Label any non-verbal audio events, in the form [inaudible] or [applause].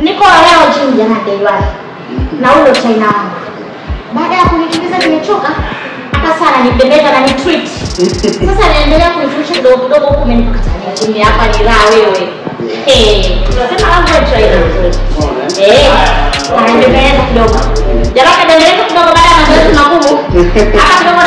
Niko leo gym jamani day. Na huyo China wangu. Baada ya kunikimbiza nimechoka. Hata sana nibembeza na ni treat. Sasa naendelea kunifundisha kidogo kidogo huku umenikatalia. chini hapa ni raha wewe. Eh, sema wangu wa China. Eh, anaendeleza kidogo. Jamaa kaendeleza kidogo baada ya mazoezi magumu. [laughs] Hata kidogo